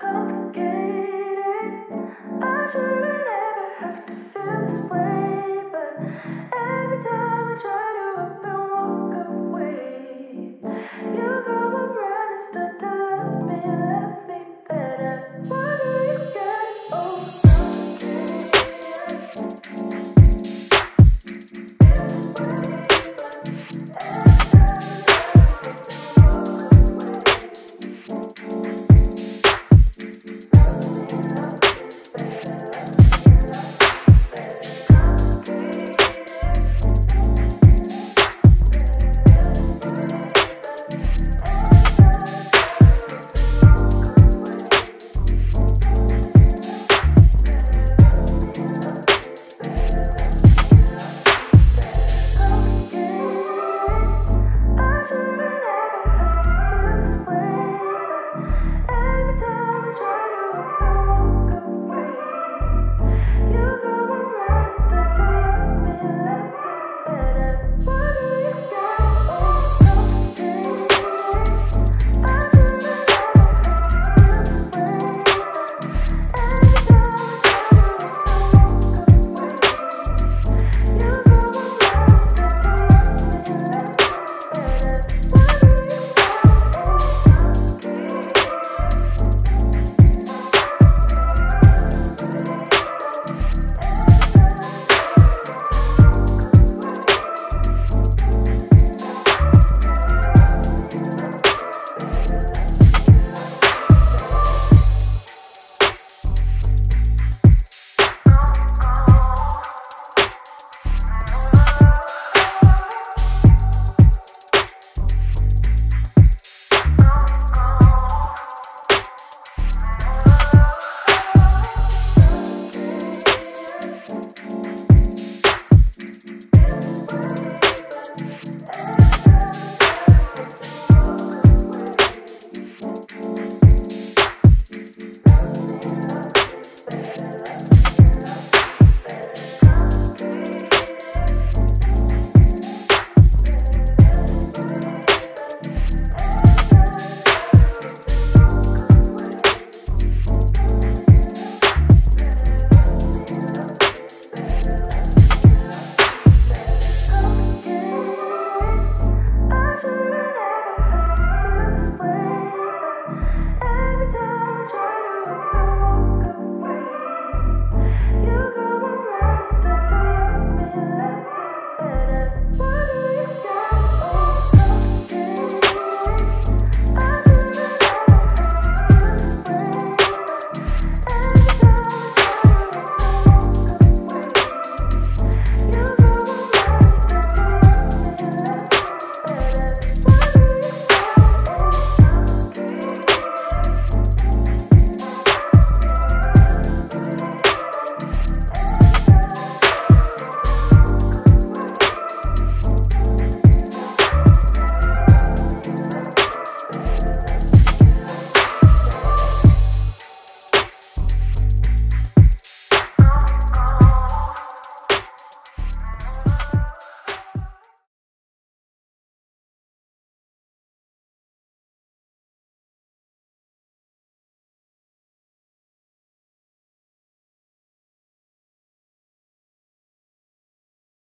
complicated. I should've never have to